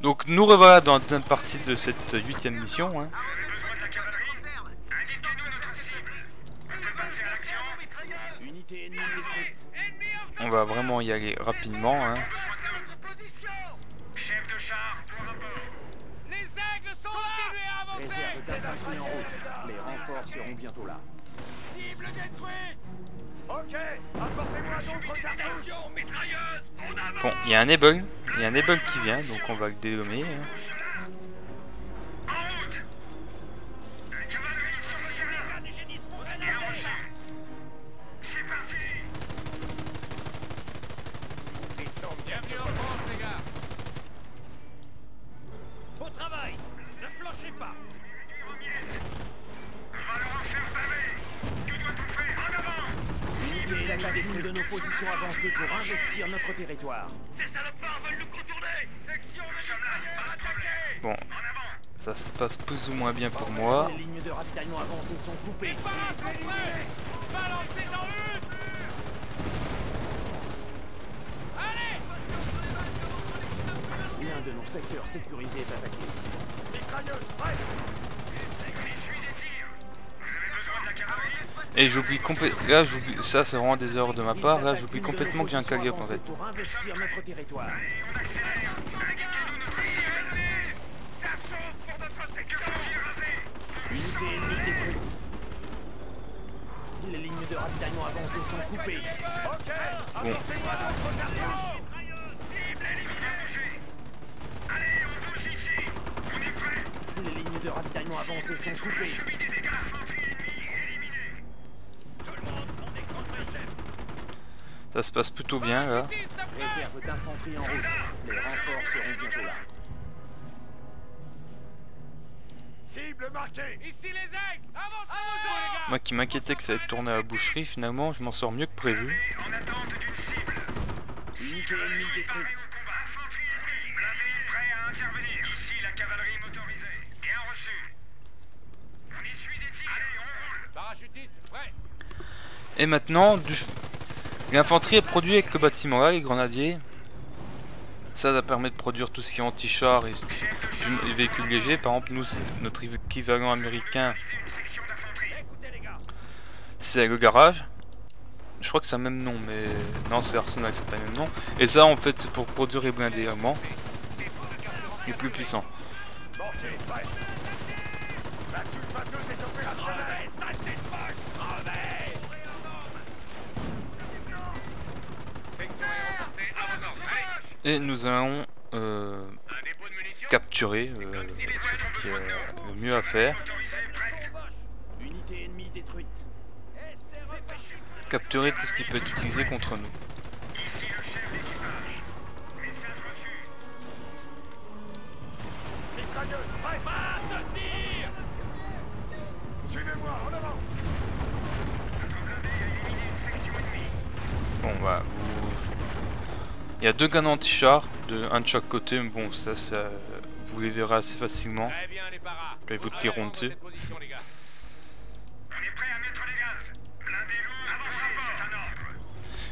Donc nous revoilà dans la deuxième partie de cette huitième mission. Hein. On va vraiment y aller rapidement. Hein. Réserve d'infanterie en route. Les renforts seront bientôt là. Cible détruite Ok, apportez-moi d'autres cartouches Bon, il y a un Able. Il y a un Able qui vient, donc on va le dégommer. hein. Ennemie détruite de nos positions avancées pour investir notre territoire. Bon, ça se passe plus ou moins bien pour moi. Les lignes de ravitaillement avancées sont coupées. Balancez dans une Allez L'un de nos secteurs sécurisés est attaqué. Mitrailleuse, prête Et j'oublie complètement. Là, j'oublie. Ça, c'est vraiment des erreurs de ma part. Là, j'oublie complètement que j'ai un Kagep en fait. Les lignes de ravitaillement avancées sont coupées. Les lignes de ravitaillement avancées sont coupées. Ça se passe plutôt bien là. Réserve d'infanterie en route. Les renforts seront bientôt là. Cible marquée Ici les aigles Avancez les gars Moi qui m'inquiétais que ça allait tourner à la boucherie, finalement, je m'en sors mieux que prévu. Unité ennemie détruite. Ici la cavalerie motorisée. Bien reçu. On essuie des tirs. Allez, on roule Parachutiste, prêt Et maintenant, du... l'infanterie est produite avec le bâtiment là, les grenadiers. Ça, ça permet de produire tout ce qui est anti-char et et véhicules légers. Par exemple, nous, notre équivalent américain, c'est le garage. Je crois que c'est le même nom, mais non, c'est Arsenal, c'est pas le même nom. Et ça, en fait, c'est pour produire les blindés allemands. Les plus puissants. Mortier, prêt La sous-batteuse est opérationnelle Saleté de poche Section aéroportée à vos ordres Allez Et nous allons euh, capturer, euh, c'est ce qui est le mieux à faire. Capturer tout ce qui peut être utilisé contre nous. Bon bah vous... Il y a deux canons anti-char, de un de chaque côté, mais bon ça, ça vous les verrez assez facilement. Là, ils vous Allez, tireront dessus.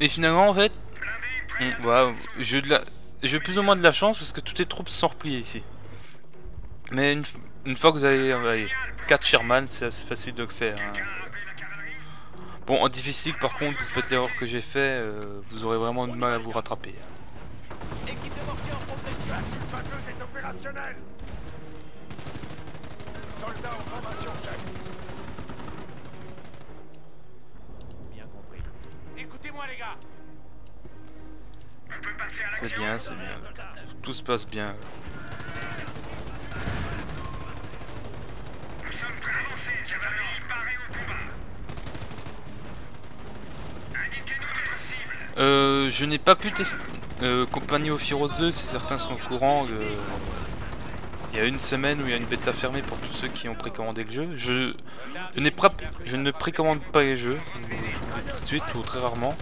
Et finalement en fait, on- voilà, j'ai la... plus ou moins de la chance parce que toutes les troupes sont repliées ici. Mais une fois que vous avez 4 Sherman, c'est assez facile de le faire. hein. Bon, en difficile par contre, vous faites l'erreur que j'ai fait, euh, vous aurez vraiment du mal à vous rattraper. C'est bien, c'est bien. Tout se passe bien. Nous sommes prêts à avancer, cavalerie, parée au combat Indiquez-nous notre cible Euh, je n'ai pas pu tester euh, Compagnie of Heroes 2, si certains sont au courant. euh, il y a une semaine où il y a une bêta fermée pour tous ceux qui ont précommandé le jeu. Je, je, pas- je ne précommande pas les jeux, tout de suite ou très rarement.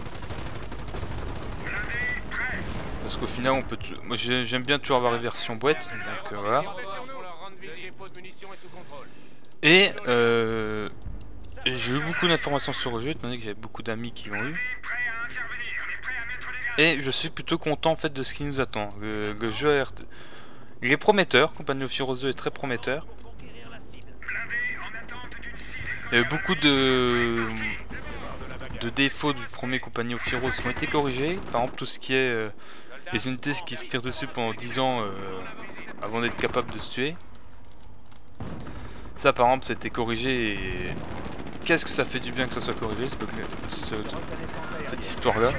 Parce qu'au final, on peut. Moi, j'ai- j'aime bien toujours avoir les versions boîte, donc euh, voilà. Et euh, j'ai eu beaucoup d'informations sur le jeu, étant donné que j'avais beaucoup d'amis qui l'ont eu. Et je suis plutôt content en fait de ce qui nous attend. Le, jeu Il est prometteur, Compagnie of Heroes 2 est très prometteur. Beaucoup de, défauts du premier Compagnie of Heroes ont été corrigés. Par exemple, tout ce qui est euh, les unités qui se tirent dessus pendant 10 ans euh, avant d'être capable de se tuer. Ça, par exemple, c'était corrigé et qu'est-ce que ça fait du bien que ça soit corrigé, ce- ce- cette histoire-là?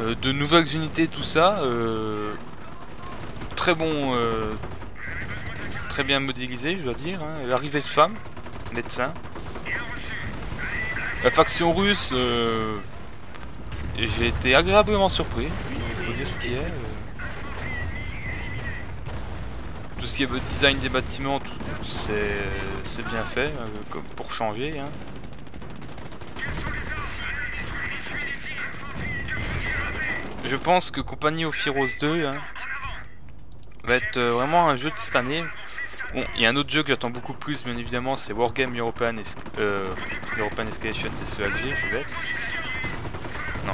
Euh, de nouvelles unités, tout ça. euh, très bon, euh, très bien modélisé, je dois dire. hein. L'arrivée de femmes, médecins. La faction russe, euh, j'ai été agréablement surpris. Il faut dire ce qui est. Tout ce qui est design des bâtiments, c'est bien fait, comme pour changer. hein. Je pense que Compagnie of Heroes 2 hein, va être euh, vraiment un jeu de cette année. Bon, il y a un autre jeu que j'attends beaucoup plus, bien évidemment, c'est Wargame European, euh, European Escalation TCAG, je vais. Non.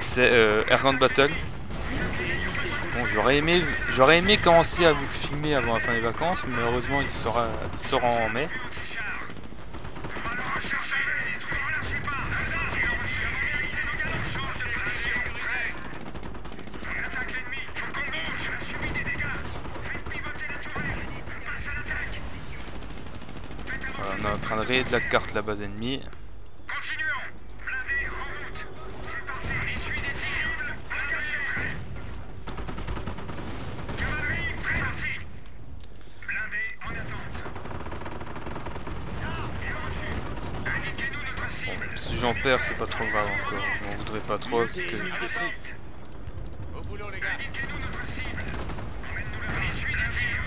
C'est euh, Battle. Bon, j'aurais aimé, aimé commencer à vous filmer avant la fin des vacances, mais malheureusement il il sera en mai. Train de rayer de la carte la base ennemie. Continuons. Blindés en route. C'est parti. On essuie des cibles. Engagés. Cavalerie, c'est parti. Blindés en attente. Et reçu. Indiquez-nous notre cible. Si j'en perds, c'est pas trop grave encore. Je m'en voudrais pas trop parce que Au boulot, les gars. Indiquez-nous notre cible. Emmène-nous le On essuie des tirs.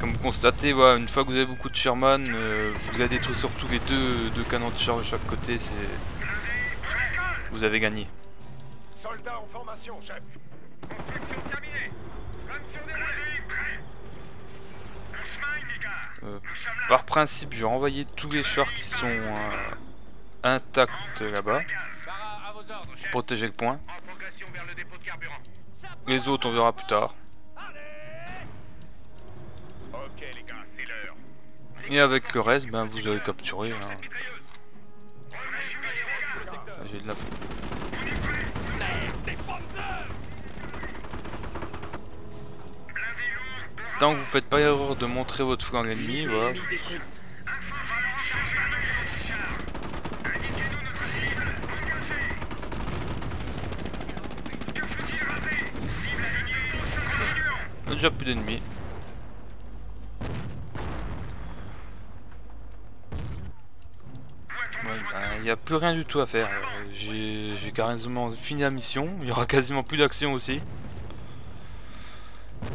Comme vous constatez, voilà, une fois que vous avez beaucoup de Sherman, euh, vous avez détruit surtout les deux, deux canons de char de chaque côté, c'est vous avez gagné. Soldats en formation, chef. Construction terminée. Sur des. Euh, par principe, je vais renvoyer tous les chars qui sont euh, intacts là-bas, protéger le point. Les autres, on verra plus tard. Ok, les gars, c'est l'heure. Et avec le reste, ben vous avez capturé. hein. J'ai de la Tant que vous faites pas l'erreur de montrer votre flanc ennemi, voilà. Déjà plus d'ennemis. Il n'y a plus rien du tout à faire. J'ai j'ai quasiment fini la mission. Il y aura quasiment plus d'action aussi.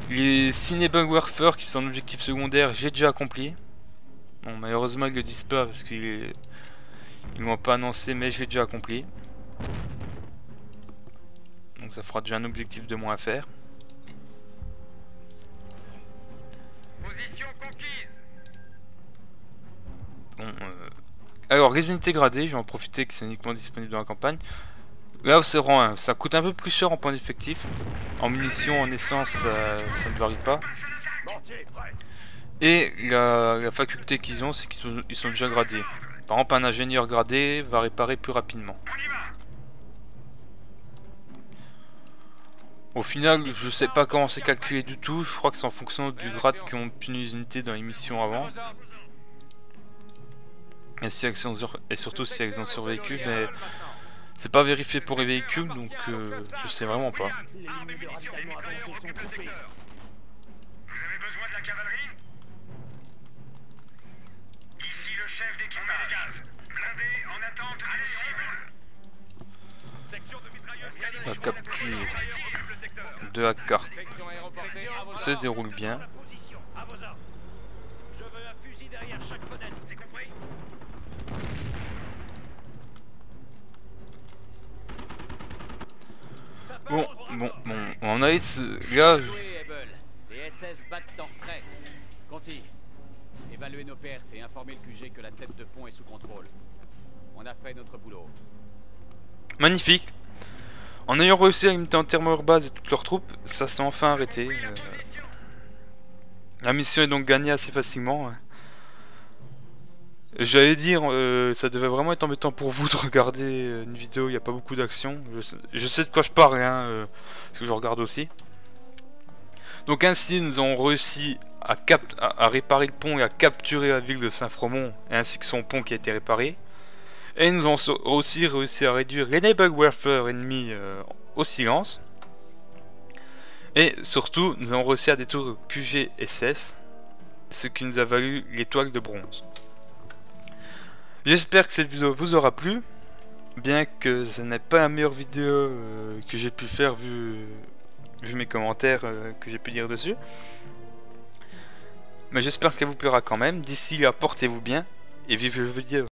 Les Cinebug Warfare qui sont un objectif secondaire, j'ai déjà accompli. Bon, malheureusement, ils le disent pas parce qu'ils ils l'ont pas annoncé, mais je l'ai déjà accompli. Donc ça fera déjà un objectif de moins à faire. Position conquise. Bon, euh, Alors, unités gradées, je vais en profiter que c'est uniquement disponible dans la campagne. Là, c'est rang 1. Ça coûte un peu plus cher en point d'effectif. En munitions, en essence, ça, ne varie pas. Et la, faculté qu'ils ont, c'est qu'ils sont, déjà gradés. Par exemple, un ingénieur gradé va réparer plus rapidement. Au final, je sais pas comment c'est calculé du tout. Je crois que c'est en fonction du grade qu'ont obtenu les unités dans les missions avant. Et, si elles sur- et surtout si elles ont sur véhicule, mais c'est pas vérifié pour les véhicules, donc euh, je sais vraiment pas. Les lignes de ravitaillement avancées sont coupées. Vous avez besoin de la cavalerie Ici le chef d'équipage. Blindé en attente d'une cible. Section de mitrailleuse La capture Occupe le secteur. de la carte Section aéroportée, à vos se ordres. déroule bien. Position, à vos ordres. Je veux un fusil derrière chaque fenêtre, c'est compris Bon, bon, bon, on a Joué, Ebel. Les SS battent en retrait. Conti, évaluez nos pertes et informez le QG que la tête de pont est sous contrôle. On a fait notre boulot. magnifique. En ayant réussi à imiter entièrement leur base et toutes leurs troupes, ça s'est enfin arrêté. euh. La mission est donc gagnée assez facilement. J'allais dire, euh, ça devait vraiment être embêtant pour vous de regarder euh, une vidéo, il n'y a pas beaucoup d'action. Je, sais- de quoi je parle, hein, euh, parce que je regarde aussi. Donc ainsi, nous avons réussi à, réparer le pont et à capturer la ville de Saint-Fromont, ainsi que son pont qui a été réparé. Et nous avons aussi réussi à réduire les Neighbor Warfare ennemis au silence. Et surtout, nous avons réussi à détruire le QG-SS, ce qui nous a valu l'étoile de bronze. J'espère que cette vidéo vous aura plu, bien que ce n'est pas la meilleure vidéo euh, que j'ai pu faire vu, mes commentaires euh, que j'ai pu dire dessus. Mais j'espère qu'elle vous plaira quand même. D'ici là, portez-vous bien et vive le vidéo.